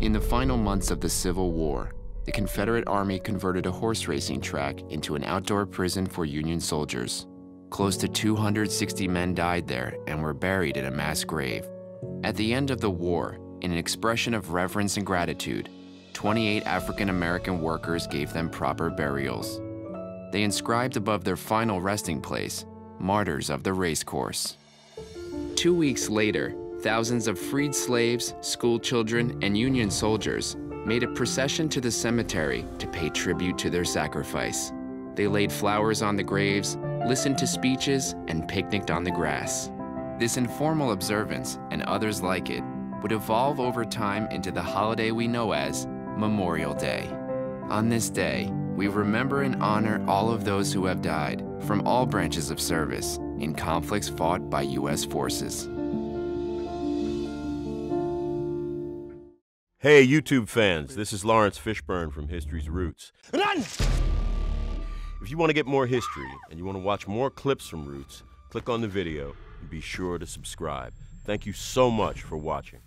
In the final months of the Civil War, the Confederate Army converted a horse racing track into an outdoor prison for Union soldiers. Close to 260 men died there and were buried in a mass grave. At the end of the war, in an expression of reverence and gratitude, 28 African American workers gave them proper burials. They inscribed above their final resting place, Martyrs of the Racecourse. Two weeks later, thousands of freed slaves, school children, and Union soldiers made a procession to the cemetery to pay tribute to their sacrifice. They laid flowers on the graves, listened to speeches, and picnicked on the grass. This informal observance, and others like it, would evolve over time into the holiday we know as Memorial Day. On this day, we remember and honor all of those who have died from all branches of service in conflicts fought by U.S. forces. Hey, YouTube fans, this is Laurence Fishburne from History's Roots. Run! If you want to get more history and you want to watch more clips from Roots, click on the video and be sure to subscribe. Thank you so much for watching.